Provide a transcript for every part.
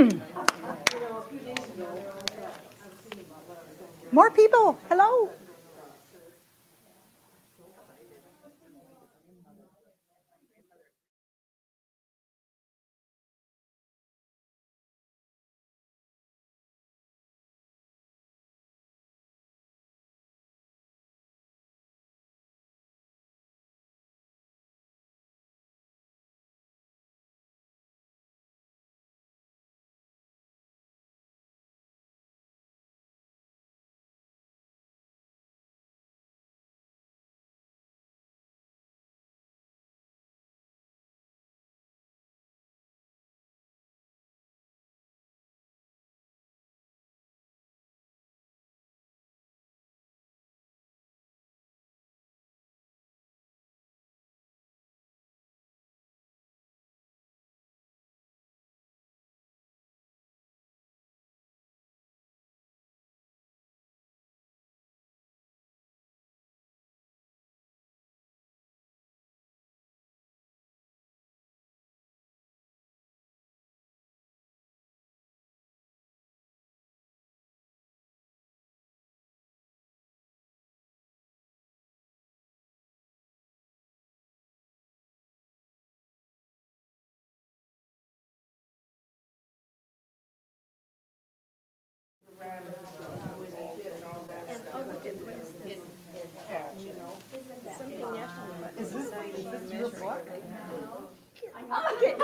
Hmm. More people, hello.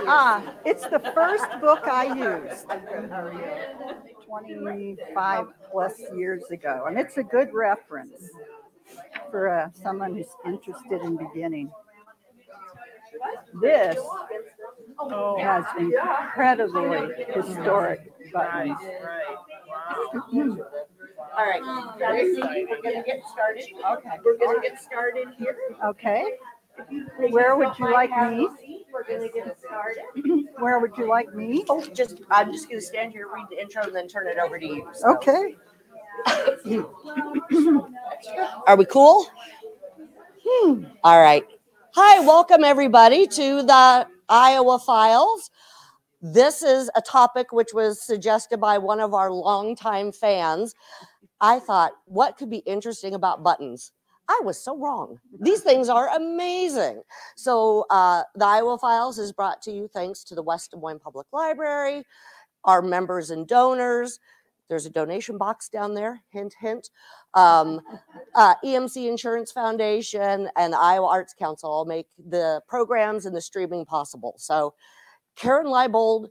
Ah, it's the first book I used 25 plus years ago, and it's a good reference for uh, someone who's interested in beginning. This has incredibly historic buttons. All right? We're gonna get started. Okay. We're gonna get started here. Okay. Where would you like me? We're gonna get started. Where would you like me? Oh, just, I'm just gonna stand here, read the intro, and then turn it over to you. So- Okay. Are we cool? Hmm. All right. Hi, welcome everybody to the Iowa Files. This is a topic which was suggested by one of our longtime fans. I thought, what could be interesting about buttons? I was so wrong. These things are amazing. So, uh, the Iowa Files is brought to you thanks to the West Des Moines Public Library, our members and donors. There's a donation box down there, hint, hint. Um, uh, EMC Insurance Foundation and the Iowa Arts Council all make the programs and the streaming possible. So, Karen Leibold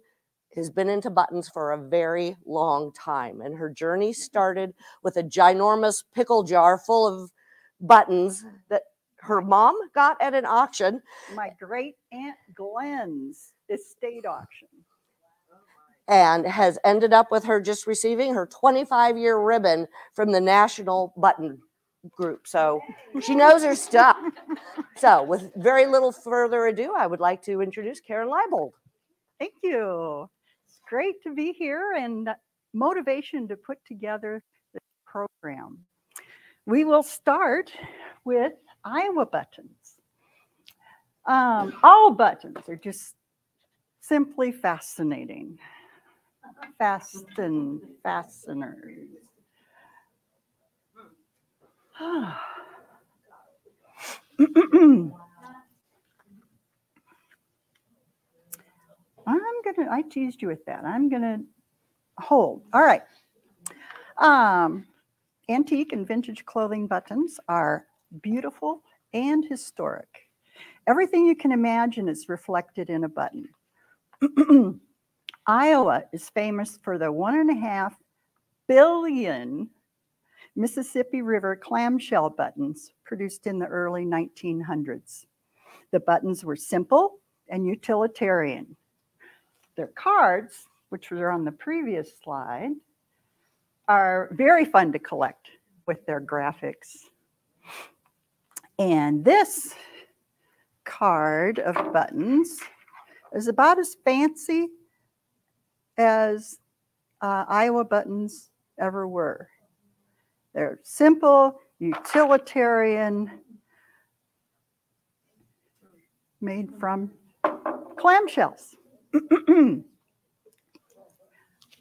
has been into buttons for a very long time, and her journey started with a ginormous pickle jar full of buttons that her mom got at an auction My great aunt Glenn's estate auction. and has ended up with her just receiving her 25 year ribbon from the National Button Group. So she knows her stuff. So, with very little further ado, I would like to introduce Karen Leibold. Thank you. It's great to be here and motivation to put together this program. We will start with Iowa buttons. Um, all buttons are just simply fascinating. Fasten, fasteners. I'm gonna, I teased you with that. I'm gonna hold. All right. Um, antique and vintage clothing buttons are beautiful and historic. Everything you can imagine is reflected in a button. Iowa is famous for the one and a half billion Mississippi River clamshell buttons produced in the early 1900s. The buttons were simple and utilitarian. Their cards, which were on the previous slide, are very fun to collect with their graphics. And this card of buttons is about as fancy as uh, Iowa buttons ever were. They're simple, utilitarian, made from clamshells.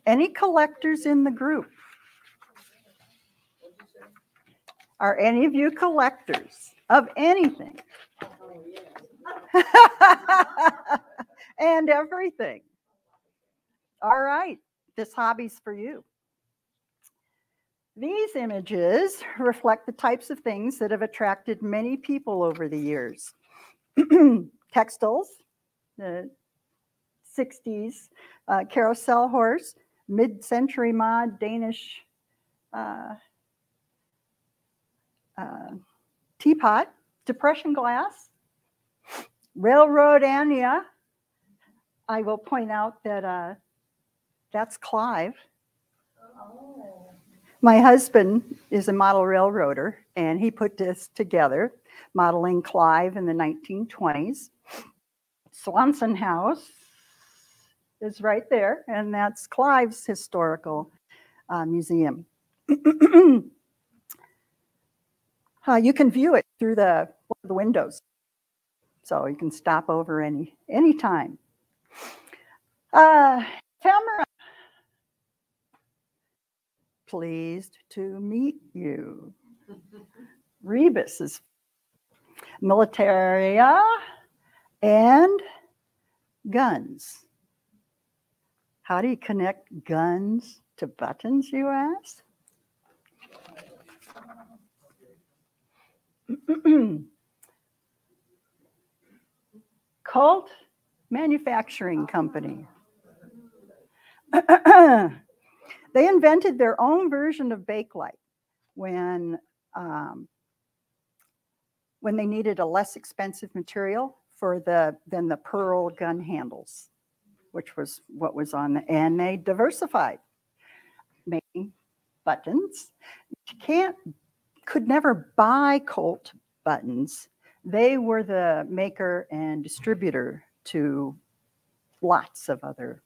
Any collectors in the group? Are any of you collectors of anything? and everything. All right, this hobby's for you. These images reflect the types of things that have attracted many people over the years. Textiles, the 60s, uh, carousel horse, mid-century mod, Danish uh, uh, teapot, depression glass, railroadiana. I will point out that uh, that's Clive. My husband is a model railroader, and he put this together, modeling Clive in the 1920s. Swanson House is right there, and that's Clive's historical uh, museum. uh, you can view it through the, the windows, so you can stop over any anytime. Uh, Tamara, pleased to meet you. Rebus is militaria and guns. How do you connect guns to buttons, you ask? Colt Manufacturing Company. they invented their own version of Bakelite when um, when they needed a less expensive material for the than the pearl gun handles, which was what was on the, and they diversified, making buttons. You can't could never buy Colt buttons. They were the maker and distributor to lots of other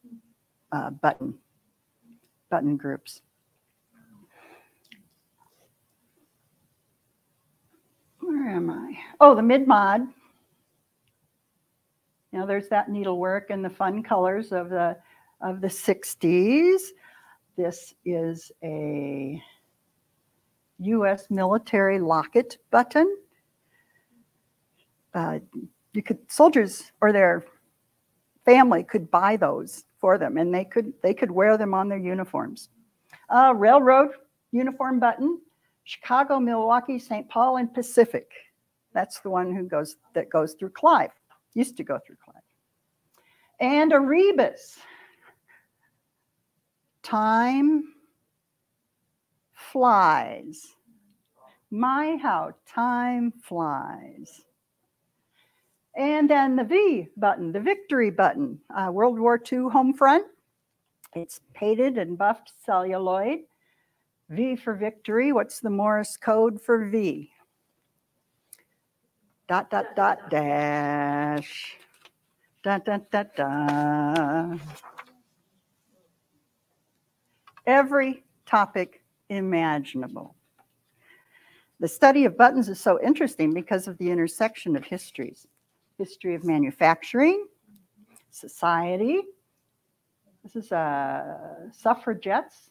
uh, button button groups. Where am I? Oh, the mid mod. You know, there's that needlework and the fun colors of the of the 60s. This is a U.S. military locket button. Uh, you could soldiers or their family could buy those for them, and they could they could wear them on their uniforms. Uh, railroad uniform button, Chicago, Milwaukee, St. Paul, and Pacific. That's the one who goes that goes through Clive. Used to go through Clive. And a rebus. Time flies. My, how time flies. And then the V button, the victory button, uh, World War II home front. It's painted and buffed celluloid. V for victory. What's the Morse code for V? Dot, dot, dot, dash. Dot, dot, dot, dot. Every topic imaginable. The study of buttons is so interesting because of the intersection of histories history of manufacturing, society. This is a suffragettes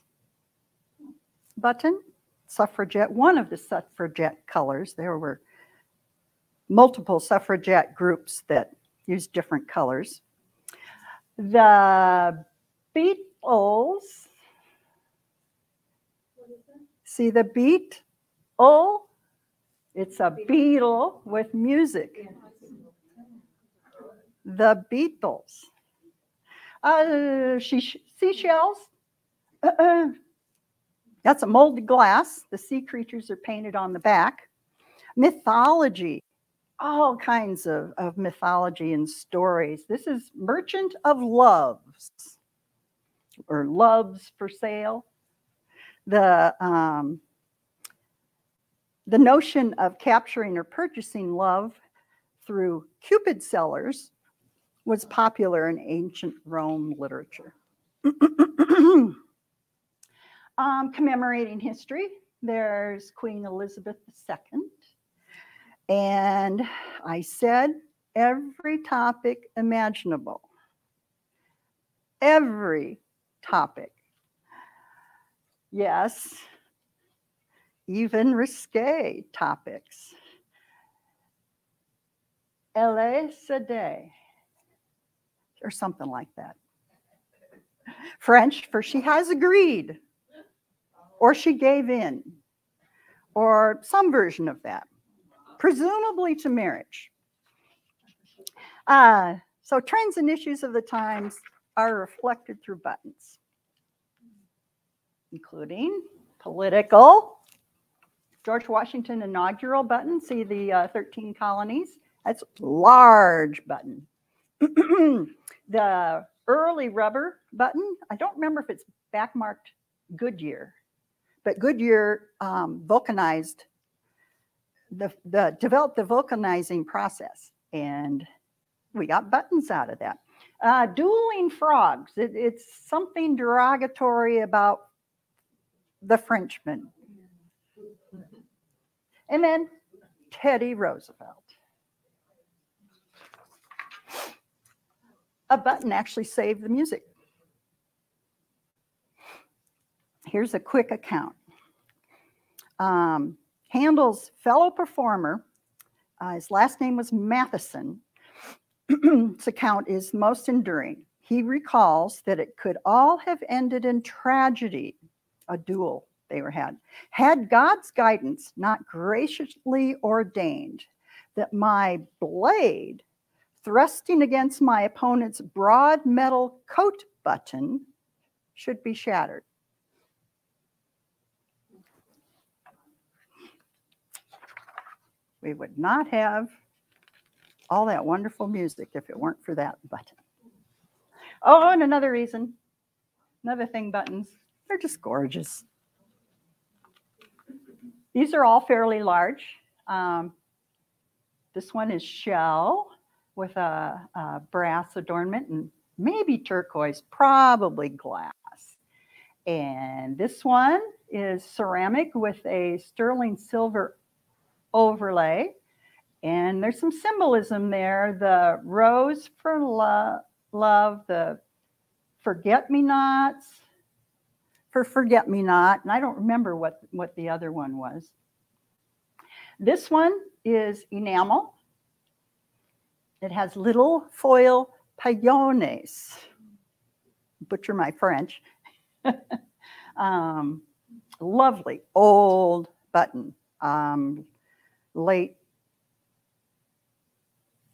button, suffragette, one of the suffragette colors. There were multiple suffragette groups that used different colors. The Beatles, see the beat? Oh, it's a beetle with music the Beatles. Uh, she, seashells. Uh, that's a molded glass. The sea creatures are painted on the back. Mythology, all kinds of, of mythology and stories. This is Merchant of Loves or Loves for Sale. The, um, the notion of capturing or purchasing love through Cupid sellers was popular in ancient Rome literature. um, commemorating history, there's Queen Elizabeth II. And I said every topic imaginable. Every topic Yes, even risque topics. Elle cede, or something like that. French for she has agreed, or she gave in, or some version of that, presumably to marriage. Uh, so trends and issues of the times are reflected through buttons, including political, George Washington inaugural button, see the uh, 13 colonies, that's large button. the early rubber button, I don't remember if it's backmarked Goodyear, but Goodyear um, vulcanized, the, the developed the vulcanizing process and we got buttons out of that. Uh, dueling frogs, it, it's something derogatory about the Frenchman. And then Teddy Roosevelt. A button actually saved the music. Here's a quick account. Um, Handel's fellow performer, uh, his last name was Mattheson, his account is most enduring. He recalls that it could all have ended in tragedy, a duel they were had, had God's guidance not graciously ordained that my blade thrusting against my opponent's broad metal coat button should be shattered. We would not have all that wonderful music if it weren't for that button. Oh, and another reason, another thing, buttons, they're just gorgeous. These are all fairly large. Um, this one is shell with a, a brass adornment and maybe turquoise, probably glass. And this one is ceramic with a sterling silver overlay. And there's some symbolism there. The rose for lo- love, the forget me nots for forget me not. And I don't remember what, what the other one was. This one is enamel. It has little foil paillones. Butcher my French. um, lovely old button. Um, late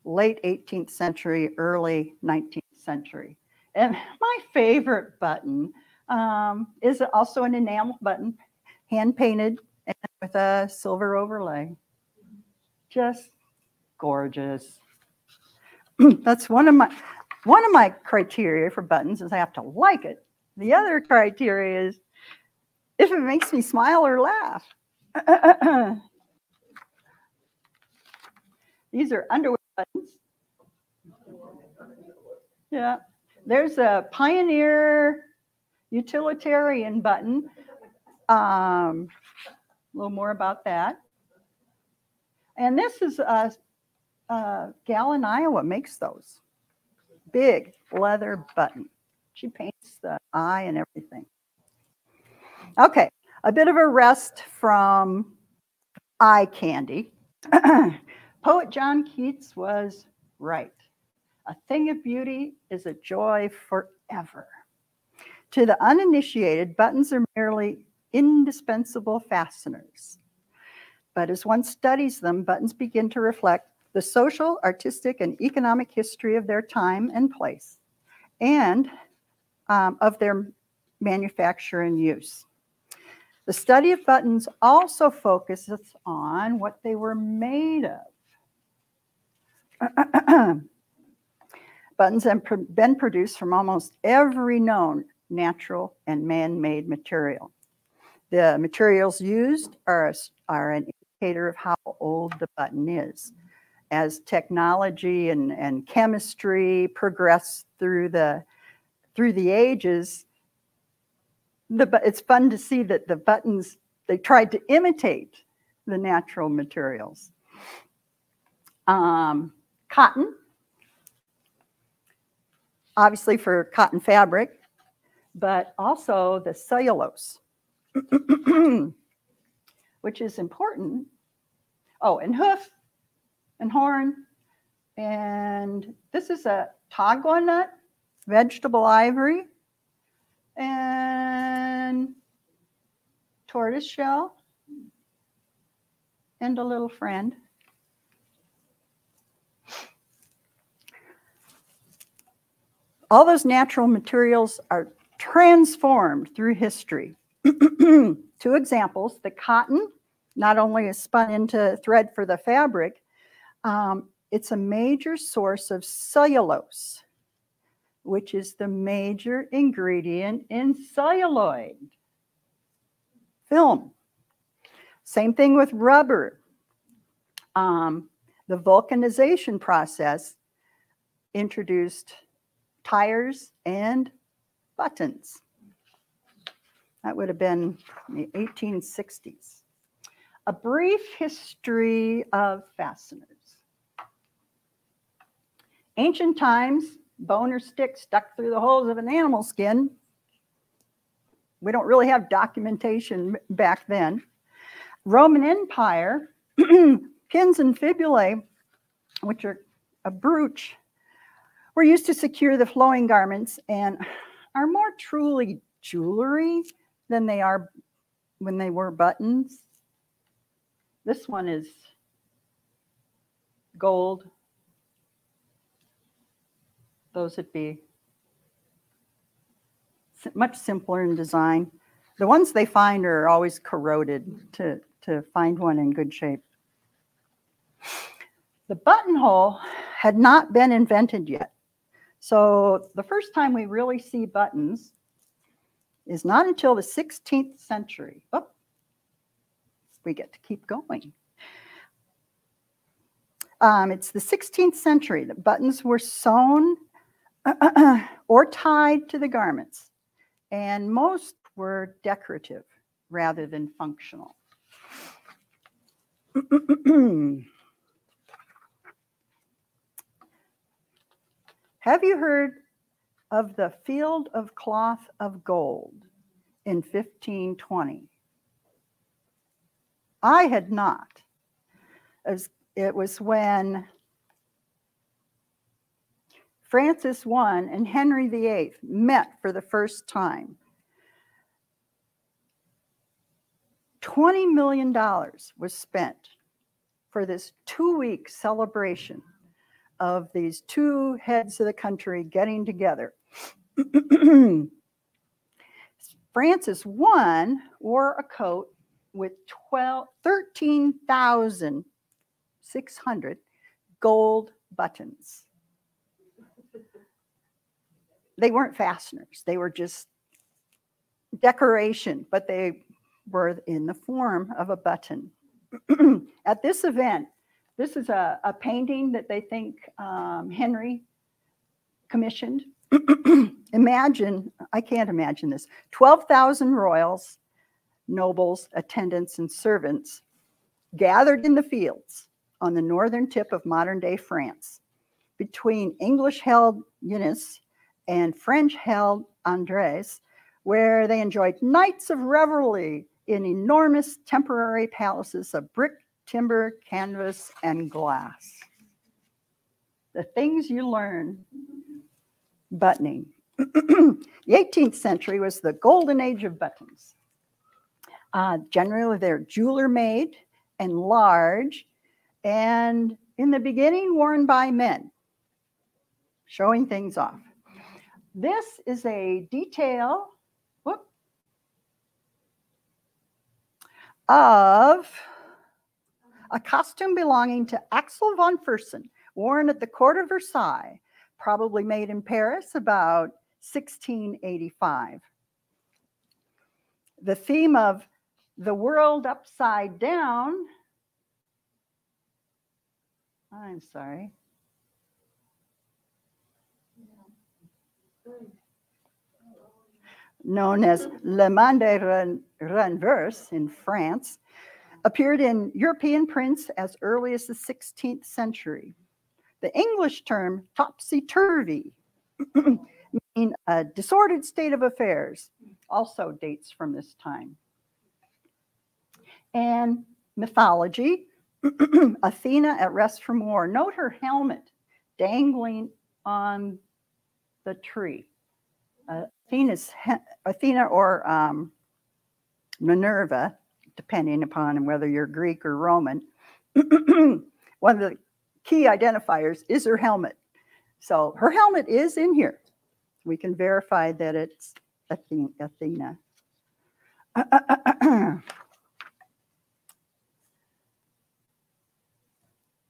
late 18th century, early 19th century. And my favorite button um, is also an enamel button, hand painted and with a silver overlay. Just gorgeous. That's one of my one of my criteria for buttons is I have to like it. The other criteria is if it makes me smile or laugh. These are underwear buttons. Yeah, there's a Pioneer utilitarian button. Um, a little more about that. And this is a, a gal in Iowa makes those. Big leather button. She paints the eye and everything. Okay, a bit of a rest from eye candy. Poet John Keats was right. A thing of beauty is a joy forever. To the uninitiated, buttons are merely indispensable fasteners. But as one studies them, buttons begin to reflect the social, artistic, and economic history of their time and place, and um, of their manufacture and use. The study of buttons also focuses on what they were made of. Buttons have been produced from almost every known natural and man-made material. The materials used are, are an indicator of how old the button is. As technology and, and chemistry progress through the, through the ages, the, it's fun to see that the buttons, they tried to imitate the natural materials. Um, cotton, obviously for cotton fabric, but also the cellulose which is important. Oh, and hoof and horn. And this is a tagua nut, vegetable ivory, and tortoise shell, and a little friend. All those natural materials are transformed through history. Two examples, the cotton not only is spun into thread for the fabric, um, it's a major source of cellulose, which is the major ingredient in celluloid film. Same thing with rubber. Um, the vulcanization process introduced tires and buttons. That would have been the 1860s. A brief history of fasteners. Ancient times, bone or stick stuck through the holes of an animal skin. We don't really have documentation back then. Roman Empire, pins and fibulae, which are a brooch, were used to secure the flowing garments and are more truly jewelry than they are when they were buttons. This one is gold. Those would be much simpler in design. The ones they find are always corroded to, to find one in good shape. The buttonhole had not been invented yet. So the first time we really see buttons is not until the 16th century. Oh, we get to keep going. Um, it's the 16th century that buttons were sewn or tied to the garments, and most were decorative rather than functional. Have you heard of the field of cloth of gold in 1520? I had not. It was when Francis I and Henry VIII met for the first time. $20 million was spent for this two week celebration of these two heads of the country getting together. Francis I wore a coat with 12, 13,600 gold buttons. They weren't fasteners, they were just decoration, but they were in the form of a button. At this event, this is a, a painting that they think um, Henry commissioned. imagine, I can't imagine this 12,000 royals, nobles, attendants, and servants gathered in the fields on the northern tip of modern day France between English held Guînes and French held Ardres, where they enjoyed nights of revelry in enormous temporary palaces of brick timber, canvas, and glass. The things you learn buttoning. the 18th century was the golden age of buttons. Uh, generally, they're jeweler made and large, and in the beginning, worn by men, showing things off. This is a detail whoop, of a costume belonging to Axel von Fersen, worn at the court of Versailles, probably made in Paris about 1685. The theme of the world upside down, I'm sorry. Known as Le Monde Renverse in France, appeared in European prints as early as the 16th century. The English term topsy-turvy, meaning a disordered state of affairs, also dates from this time. And mythology, Athena at rest from war. Note her helmet dangling on the tree. Uh, Athena's, Athena or um, Minerva, depending upon whether you're Greek or Roman, one of the key identifiers is her helmet. So her helmet is in here. We can verify that it's Athe- Athena.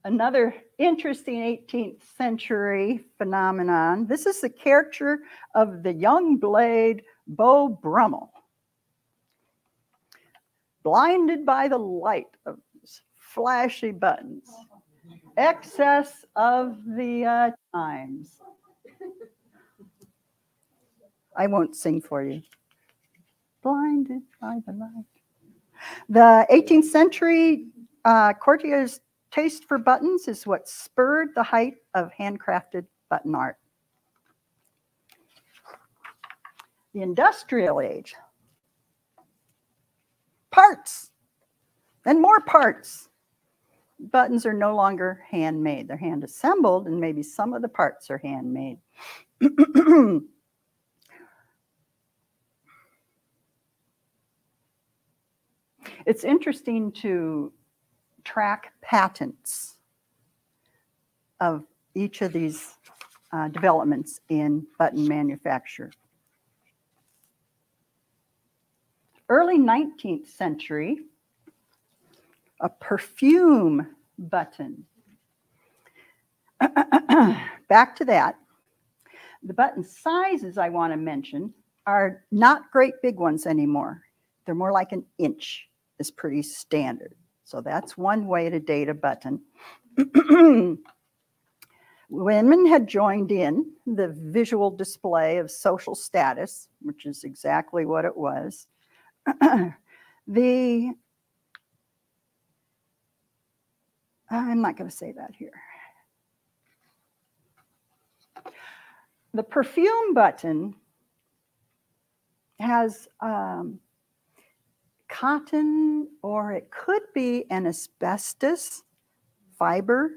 Another interesting 18th century phenomenon. This is the character of the young blade Beau Brummel. Blinded by the light of these flashy buttons, excess of the uh, times. I won't sing for you. Blinded by the light. The 18th century uh, courtiers' taste for buttons is what spurred the height of handcrafted button art. The industrial age. Parts and more parts. Buttons are no longer handmade. They're hand assembled, and maybe some of the parts are handmade. it's interesting to track patents of each of these uh, developments in button manufacture. Early 19th century, a perfume button. Back to that. The button sizes I want to mention are not great big ones anymore. They're more like an inch is pretty standard. So that's one way to date a button. Women had joined in the visual display of social status, which is exactly what it was. the I'm not going to say that here. The perfume button has um, cotton or it could be an asbestos fiber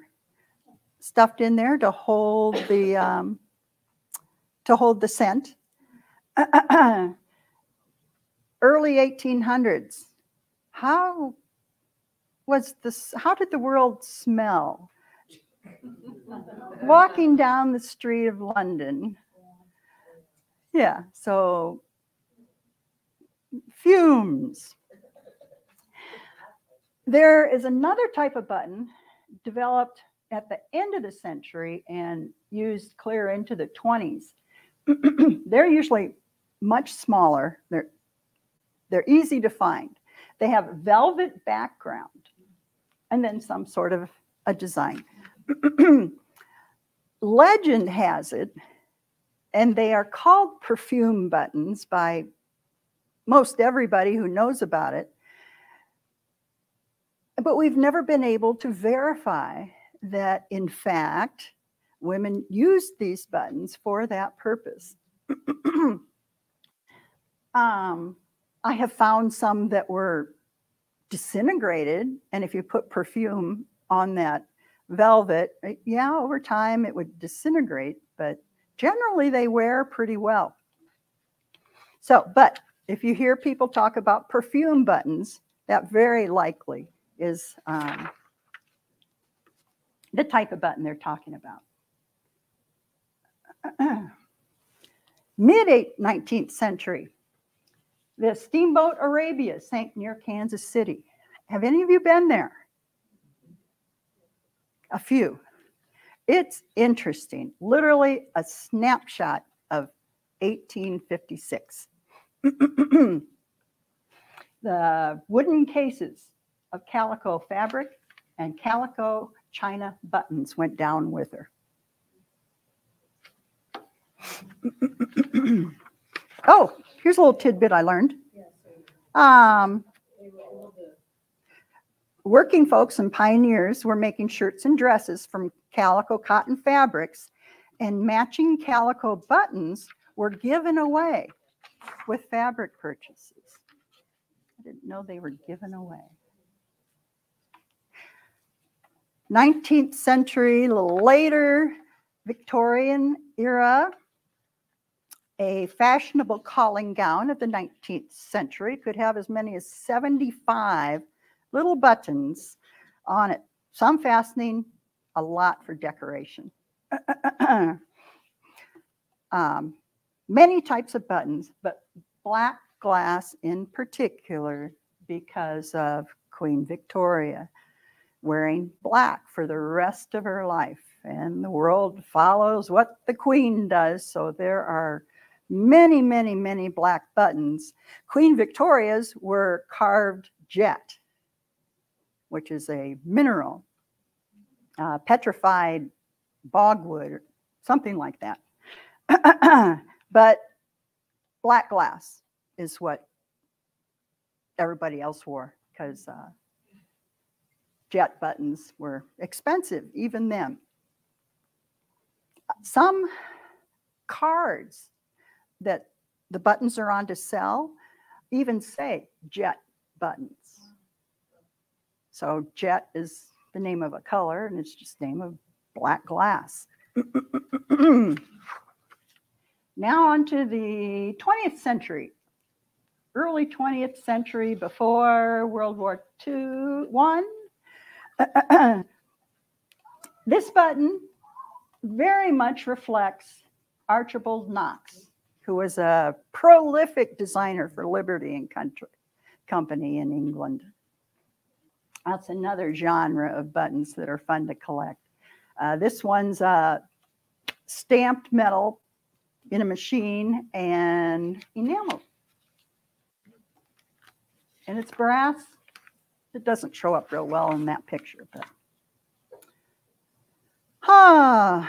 stuffed in there to hold the um, to hold the scent. Early 1800s. How was this? How did the world smell? Walking down the street of London. Yeah, so fumes. There is another type of button developed at the end of the century and used clear into the 20s. they're usually much smaller. They're they're easy to find. They have velvet background and then some sort of a design. Legend has it, and they are called perfume buttons by most everybody who knows about it. But we've never been able to verify that, in fact, women used these buttons for that purpose. um, I have found some that were disintegrated, and if you put perfume on that velvet, uh, yeah, over time it would disintegrate, but generally they wear pretty well. So, but if you hear people talk about perfume buttons, that very likely is um, the type of button they're talking about. Mid 19th century, the steamboat Arabia sank near Kansas City. Have any of you been there? A few. It's interesting, literally a snapshot of 1856. the wooden cases of calico fabric and calico china buttons went down with her. oh, Here's a little tidbit I learned. Um, working folks and pioneers were making shirts and dresses from calico cotton fabrics, and matching calico buttons were given away with fabric purchases. I didn't know they were given away. 19th century, a little later, Victorian era, a fashionable calling gown of the 19th century could have as many as 75 little buttons on it, some fastening, a lot for decoration. um, many types of buttons, but black glass in particular because of Queen Victoria wearing black for the rest of her life. And the world follows what the Queen does. So there are many, many, many black buttons. Queen Victoria's were carved jet, which is a mineral, uh, petrified bogwood, something like that. but black glass is what everybody else wore because uh, jet buttons were expensive, even then. Some cards that the buttons are on to sell even say jet buttons. So jet is the name of a color and it's just name of black glass. now on to the 20th century. Early 20th century before World War II, one. this button very much reflects Archibald Knox, who was a prolific designer for Liberty and Country Company in England. That's another genre of buttons that are fun to collect. Uh, this one's uh, stamped metal in a machine and enamel. And it's brass. It doesn't show up real well in that picture, but. Huh.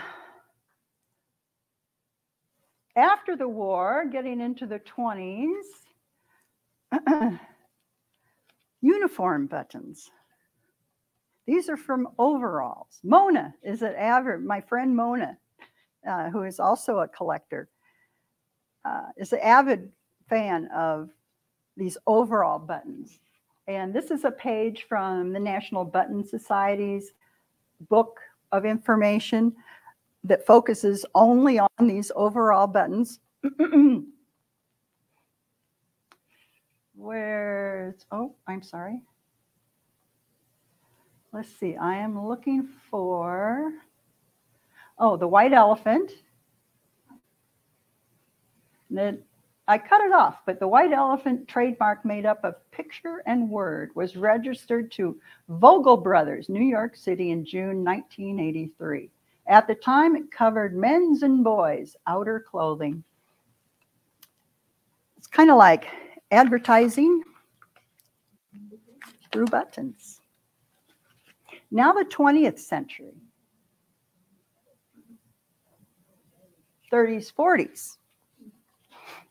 After the war, getting into the 20s, uniform buttons. These are from overalls. Mona is an avid, my friend Mona, uh, who is also a collector, uh, is an avid fan of these overall buttons. And this is a page from the National Button Society's book of information that focuses only on these overall buttons. Where's, oh, I'm sorry. Let's see, I am looking for, oh, the white elephant. Then I cut it off, but the white elephant trademark made up of picture and word was registered to Vogel Brothers, New York City in June 1983. At the time, it covered men's and boys' outer clothing. It's kind of like advertising through buttons. Now, the 20th century, 30s, 40s.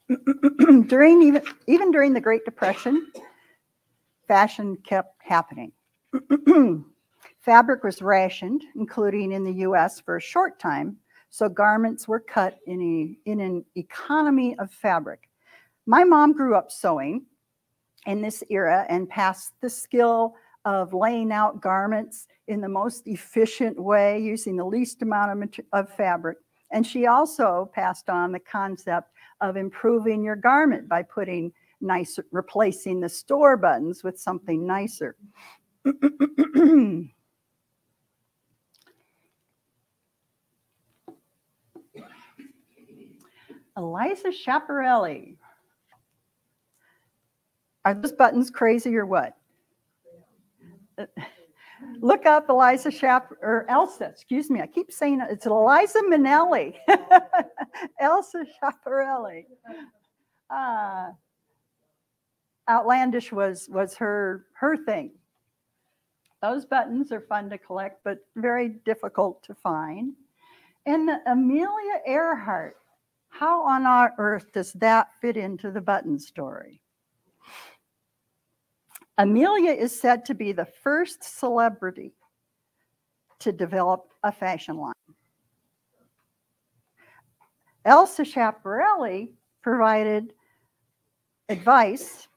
during even, even during the Great Depression, fashion kept happening. Fabric was rationed, including in the US for a short time, so garments were cut in, a, in an economy of fabric. My mom grew up sewing in this era and passed the skill of laying out garments in the most efficient way using the least amount of, of fabric. And she also passed on the concept of improving your garment by putting nicer, replacing the store buttons with something nicer. Eliza Schiaparelli. Are those buttons crazy or what? Look up Eliza Shap or Elsa, excuse me. I keep saying it. it's Eliza Minnelli. Elsa Schiaparelli. Uh, outlandish was was her her thing. Those buttons are fun to collect, but very difficult to find. And Amelia Earhart how on our earth does that fit into the button story? Amelia is said to be the first celebrity to develop a fashion line. Elsa Schiaparelli provided advice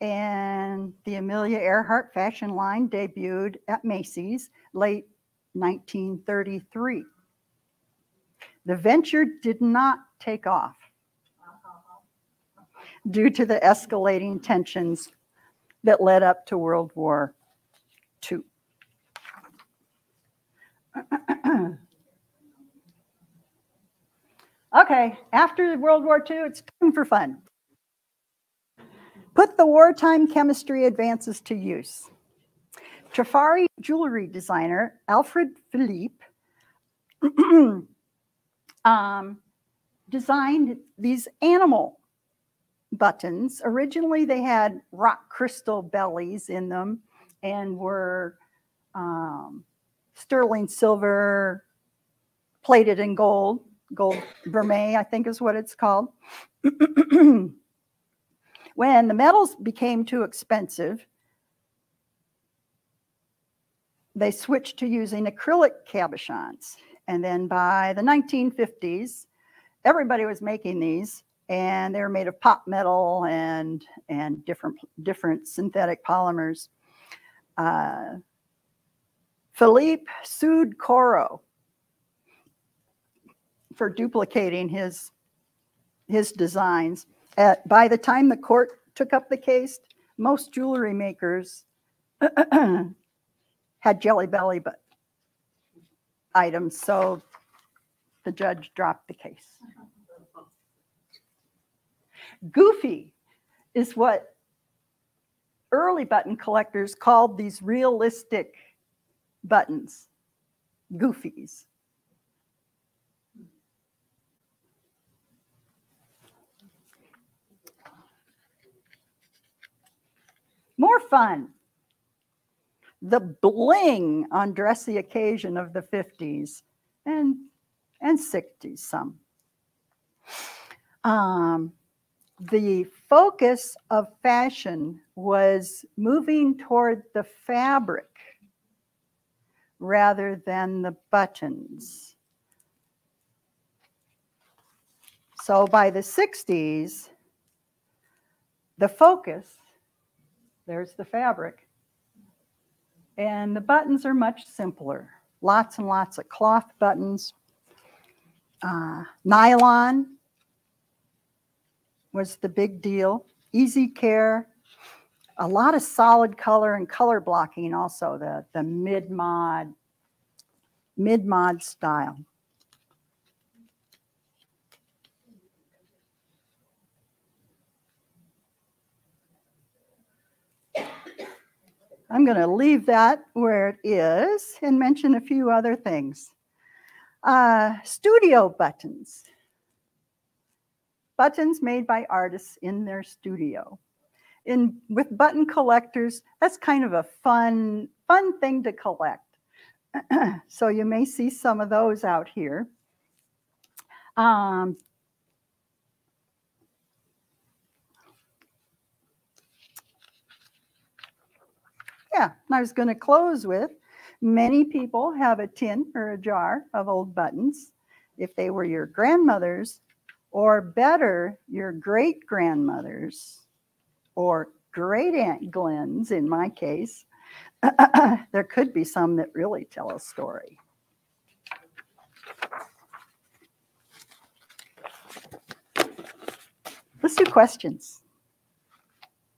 and the Amelia Earhart fashion line debuted at Macy's late 1933. The venture did not take off due to the escalating tensions that led up to World War II. okay, after World War II, it's time for fun. Put the wartime chemistry advances to use. Trifari jewelry designer Alfred Philippe um, designed these animal buttons. Originally, they had rock crystal bellies in them and were um, sterling silver plated in gold. Gold vermeil, I think is what it's called. when the metals became too expensive, they switched to using acrylic cabochons. And then by the 1950s, everybody was making these and they were made of pot metal and, and different, different synthetic polymers. Uh, Philippe sued Coro for duplicating his, his designs. At, by the time the court took up the case, most jewelry makers had jelly belly but items, so the judge dropped the case. Goofy is what early button collectors called these realistic buttons, goofies. More fun. The bling on dressy occasion of the 50s and, and 60s, some. Um, the focus of fashion was moving toward the fabric rather than the buttons. So by the 60s, the focus, there's the fabric, and the buttons are much simpler. Lots and lots of cloth buttons, uh, nylon, was the big deal. Easy care, a lot of solid color and color blocking also, the, the mid-mod, mid-mod style. I'm going to leave that where it is and mention a few other things. Uh, studio buttons buttons made by artists in their studio. In, with button collectors, that's kind of a fun, fun thing to collect. so you may see some of those out here. Um, yeah, I was going to close with many people have a tin or a jar of old buttons. If they were your grandmother's, or better, your great grandmothers or great Aunt Glenn's, in my case, there could be some that really tell a story. Let's do questions.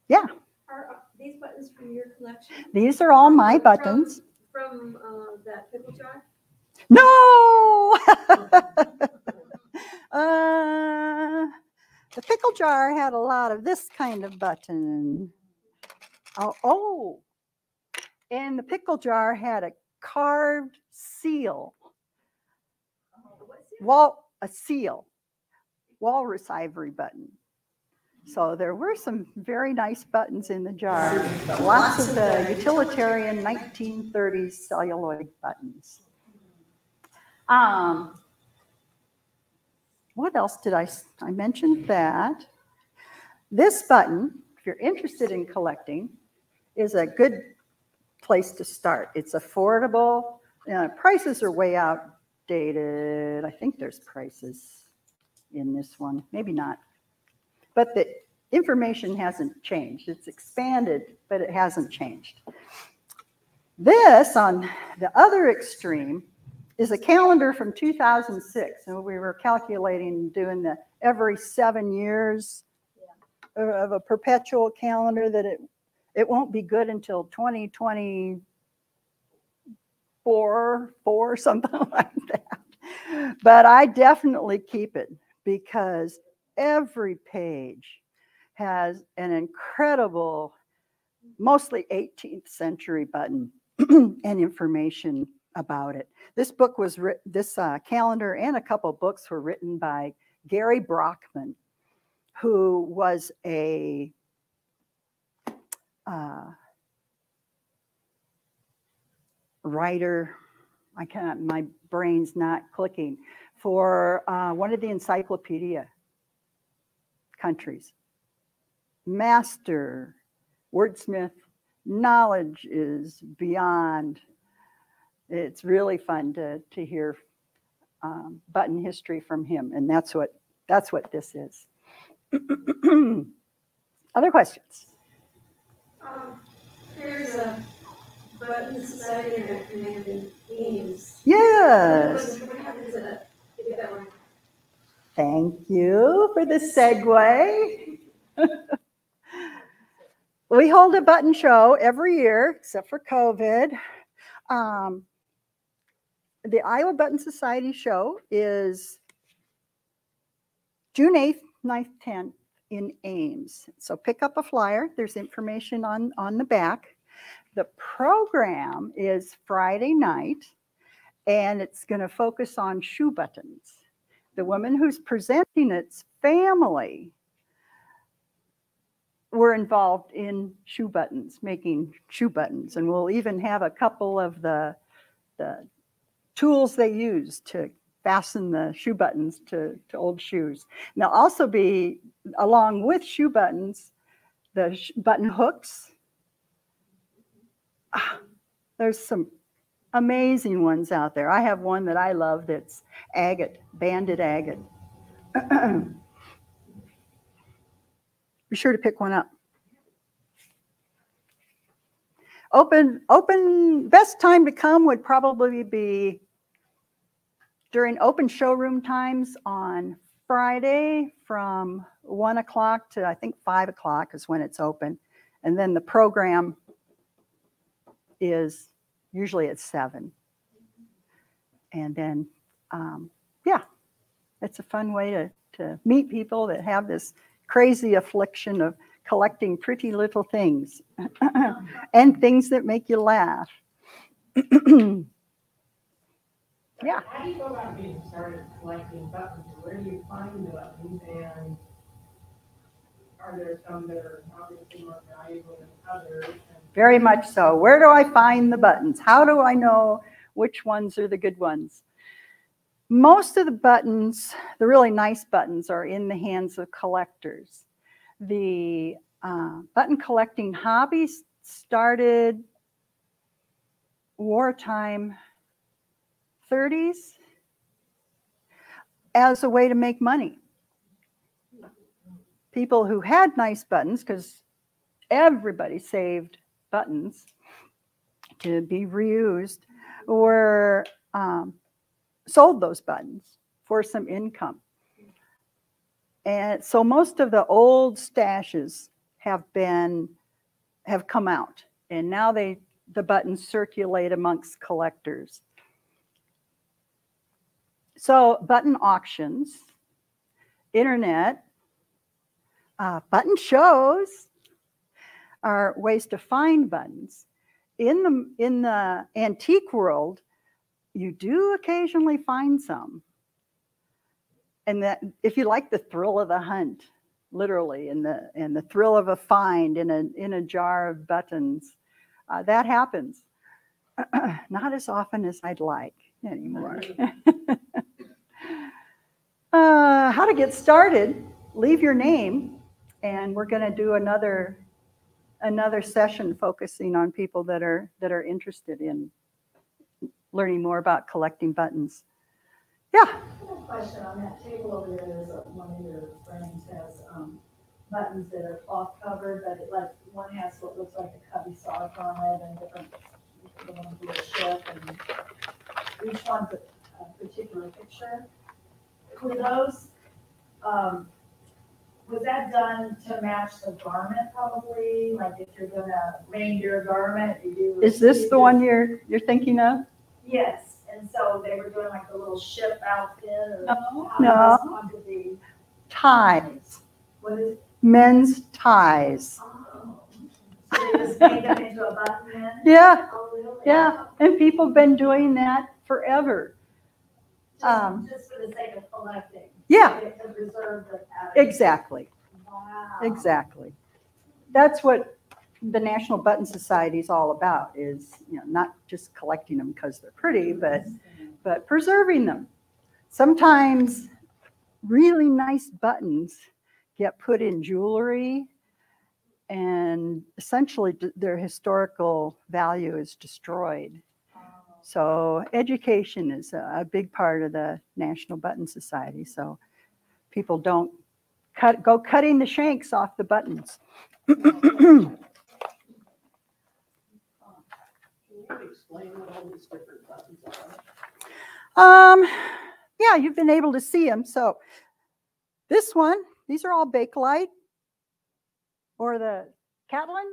Yeah. These buttons from your collection? These are all my From- buttons. From uh, that pickle jar? No! uh, the pickle jar had a lot of this kind of button. Oh, oh, and the pickle jar had a carved seal, wall, a seal, walrus ivory button. So there were some very nice buttons in the jar. Lots of the utilitarian 1930s celluloid buttons. Um, what else did I, I mentioned that. This button, if you're interested in collecting, is a good place to start. It's affordable. Uh, prices are way outdated. I think there's prices in this one, maybe not. But the, information hasn't changed. It's expanded, but it hasn't changed. This, on the other extreme, is a calendar from 2006. And we were calculating doing the every seven years of- of a perpetual calendar that it, it won't be good until 2024, four, something like that. But I definitely keep it because every page has an incredible, mostly 18th century button and information about it. This book was written, this uh, calendar and a couple books were written by Gary Brockman, who was a uh, writer. I can't, my brain's not clicking for uh, one of the encyclopedia countries. Master wordsmith, knowledge is beyond. It's really fun to, to hear um, button history from him, and that's what that's what this is. Other questions? Um, There's a button society that commanded Ames. Yes. What happens in it? You get that one. Thank you for the segue. we hold a button show every year, except for COVID. Um, the Iowa Button Society show is June 8th, 9th, 10th in Ames. So pick up a flyer. There's information on, on the back. The program is Friday night, and it's going to focus on shoe buttons the woman who's presenting it's family were involved in shoe buttons, making shoe buttons. And we'll even have a couple of the, the tools they use to fasten the shoe buttons to, to old shoes. And there'll also be, along with shoe buttons, the sh- button hooks. Ah, There's some amazing ones out there. I have one that I love that's agate, banded agate. Be sure to pick one up. Open, open, best time to come would probably be during open showroom times on Friday from one o'clock to I think five o'clock is when it's open. And then the program is usually at seven. And then, um, yeah, it's a fun way to, to meet people that have this crazy affliction of collecting pretty little things and things that make you laugh. yeah. How do you go about getting started collecting buttons? Where do you find the buttons and are there some that are obviously more valuable than others? Very much so. Where do I find the buttons? How do I know which ones are the good ones? Most of the buttons, the really nice buttons, are in the hands of collectors. The uh, button collecting hobby started wartime 30s as a way to make money. People who had nice buttons, because everybody saved buttons to be reused or um, sold those buttons for some income. And so most of the old stashes have been have come out and now they the buttons circulate amongst collectors. So button auctions, internet, uh, button shows, are ways to find buttons. In the in the antique world, you do occasionally find some. And that if you like the thrill of the hunt, literally, and the and the thrill of a find in a in a jar of buttons, uh, that happens. Not as often as I'd like anymore. uh, how to get started? Leave your name, and we're going to do another another session focusing on people that are that are interested in learning more about collecting buttons. Yeah, I have a question on that table over there, there's a, one of your friends has, um, buttons that are cloth covered, but it like, one has what looks like a cubby sock on it and different, the ones with a and each one's a, a particular picture. Were those, um, was that done to match the garment probably? Like if you're gonna reindeer garment, you do. Is this the one you're, you're thinking of? Yes, and so they were doing like a little ship outfit or. No, how no. this come to be? Ties, What is, men's ties. oh, so they just made them into a button then? Yeah, Oh, really? yeah, and people have been doing that forever. Um, Just, just for the sake of collecting? Yeah. To preserve the. pattern. Exactly, Wow. exactly. That's what the National Button Society is all about, is, you know, not just collecting them because they're pretty, but, but preserving them. Sometimes really nice buttons get put in jewelry and essentially their historical value is destroyed. So education is a a big part of the National Button Society. So people don't cut, go cutting the shanks off the buttons. Um, yeah, you've been able to see them. So this one, these are all Bakelite. Or the Catalin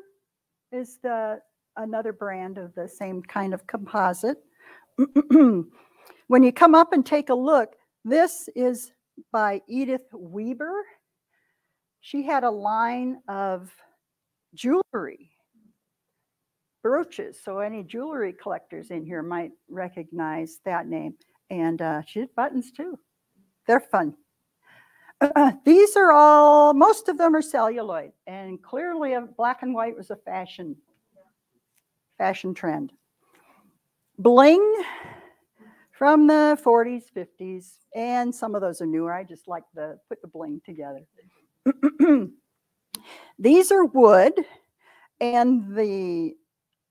is the another brand of the same kind of composite. when you come up and take a look, this is by Edith Weber. She had a line of jewelry, brooches. So any jewelry collectors in here might recognize that name. And uh, she did buttons too. They're fun. these are all, most of them are celluloid, and clearly black and white was a fashion, fashion trend. Bling from the 40s, 50s, and some of those are newer. I just like to put the bling together. these are wood, and the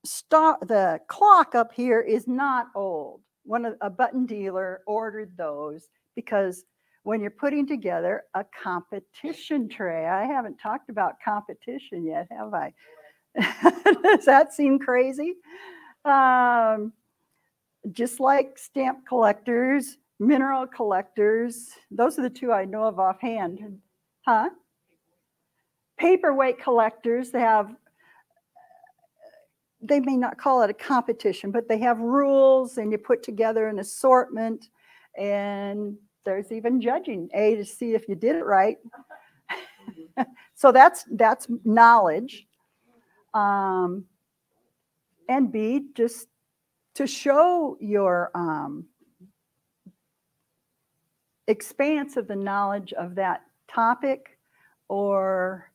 stock, the clock up here is not old. One of a button dealer ordered those because when you're putting together a competition tray, I haven't talked about competition yet, have I? Does that seem crazy? Um, just like stamp collectors, mineral collectors, those are the two I know of offhand. Huh? Paperweight collectors, they have they may not call it a competition, but they have rules and you put together an assortment and there's even judging, A, to see if you did it right. so that's that's knowledge. Um, and B, just to show your um, expanse of the knowledge of that topic or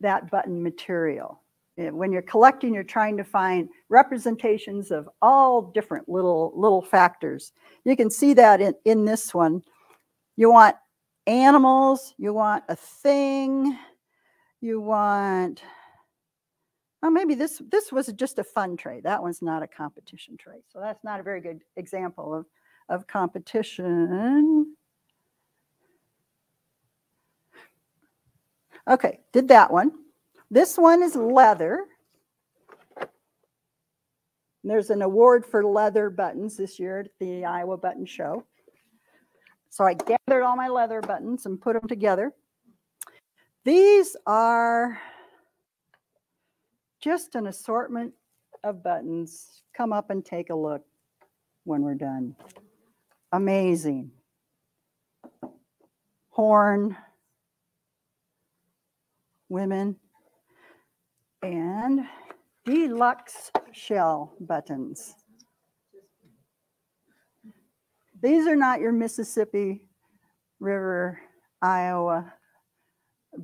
that button material. Eh, When you're collecting, you're trying to find representations of all different little little factors. You can see that in, in this one. You want animals, you want a thing, you want Oh, maybe this this was just a fun trade. That one's not a competition trade. So that's not a very good example of, of competition. Okay, did that one. This one is leather. There's an award for leather buttons this year at the Iowa Button Show. So I gathered all my leather buttons and put them together. These are just an assortment of buttons. Come up and take a look when we're done. Amazing. Horn, women, and deluxe shell buttons. These are not your Mississippi River, Iowa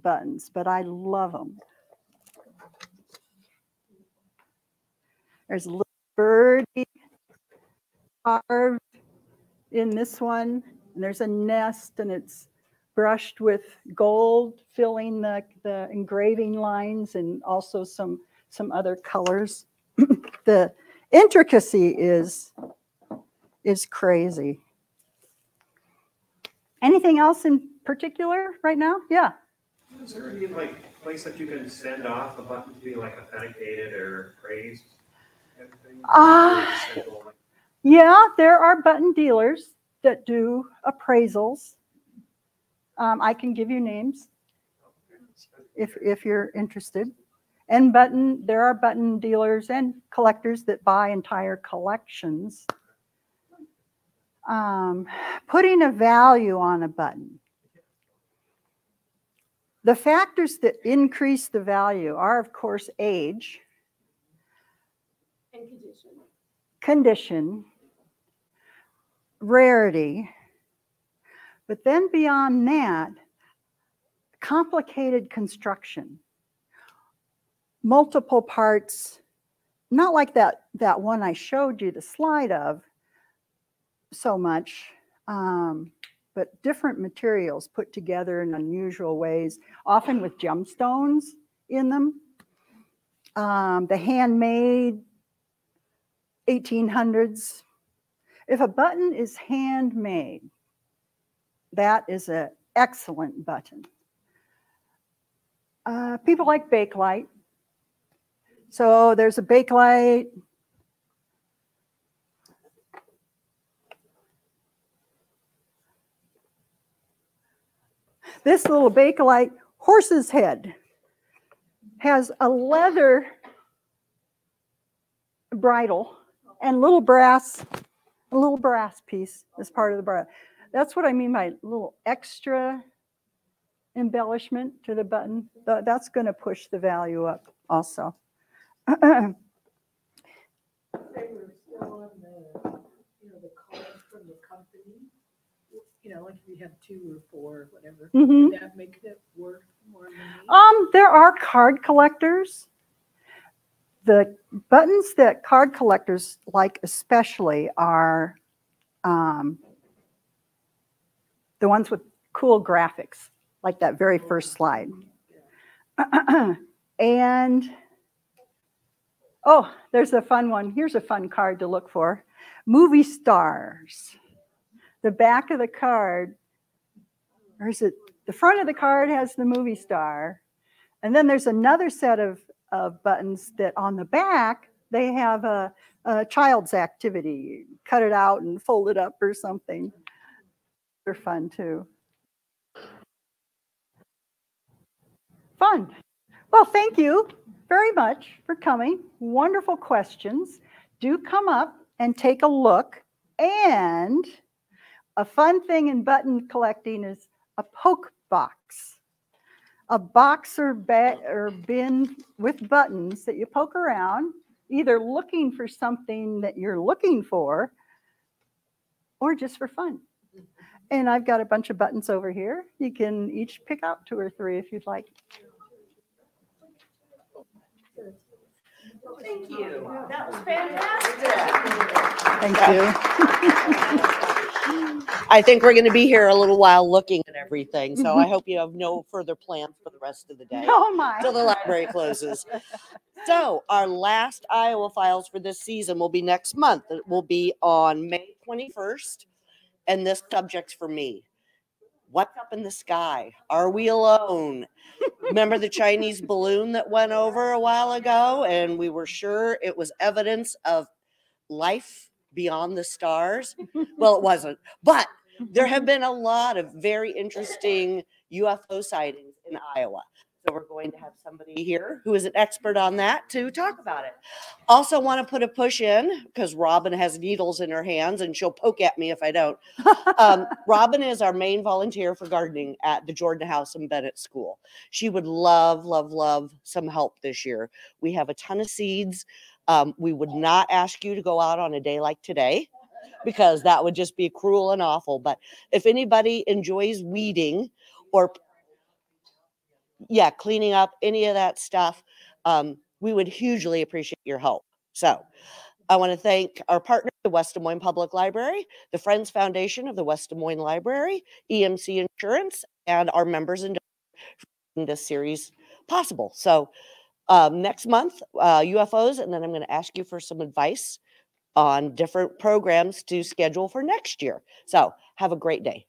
buttons, but I love them. There's a little birdie carved in this one, and there's a nest, and it's brushed with gold, filling the, the engraving lines, and also some some other colors. the intricacy is is crazy. Anything else in particular right now? Yeah. Is there any like place that you can send off a button to be like authenticated or praised? Like, Yeah, there are button dealers that do appraisals. Um, I can give you names if, if you're interested. And button, there are button dealers and collectors that buy entire collections. Um, putting a value on a button. The factors that increase the value are, of course, age, Condition. condition, rarity, but then beyond that, complicated construction. Multiple parts, not like that, that one I showed you the slide of so much, um, but different materials put together in unusual ways, often with gemstones in them. Um, the handmade 1800s. If a button is handmade, that is an excellent button. Uh, people like Bakelite. So there's a Bakelite. This little Bakelite horse's head has a leather bridle and little brass, a little brass piece as part of the bra. That's what I mean by little extra embellishment to the button. That's going to push the value up also. They were still on the, you know, the card from the company. You know, like if you have two or four, whatever, Mhm. would that make it worth more money? Um, there are card collectors. The buttons that card collectors like especially are um, the ones with cool graphics, like that very first slide. and oh, there's a fun one. Here's a fun card to look for. Movie stars. The back of the card, or is it the front of the card has the movie star. And then there's another set of, of buttons that on the back, they have a, a child's activity. Cut it out and fold it up or something. They're fun too. Fun. Well, thank you very much for coming. Wonderful questions. Do come up and take a look. And a fun thing in button collecting is a poke box. A box or or bin with buttons that you poke around, either looking for something that you're looking for or just for fun. And I've got a bunch of buttons over here. You can each pick out two or three if you'd like. Thank you. That was fantastic. Thank you. I think we're going to be here a little while looking at everything. So I mm-hmm. hope you have no further plans for the rest of the day Oh, my. till the library closes. So our last Iowa Files for this season will be next month. It will be on May 21st. And this subject's for me. What's up in the sky? Are we alone? Remember the Chinese balloon that went over a while ago? And we were sure it was evidence of life beyond the stars. Well, it wasn't. But there have been a lot of very interesting UFO sightings in Iowa. So we're going to have somebody here who is an expert on that to talk about it. Also, want to put a push in because Robin has needles in her hands and she'll poke at me if I don't. Um, Robin is our main volunteer for gardening at the Jordan House and Bennett School. She would love, love, love some help this year. We have a ton of seeds. Um, we would not ask you to go out on a day like today because that would just be cruel and awful. But if anybody enjoys weeding or yeah, cleaning up any of that stuff, um, we would hugely appreciate your help. So I want to thank our partner, the West Des Moines Public Library, the Friends Foundation of the West Des Moines Library, EMC Insurance, and our members making this series possible. So um, next month, uh, UFOs, and then I'm going to ask you for some advice on different programs to schedule for next year. So have a great day.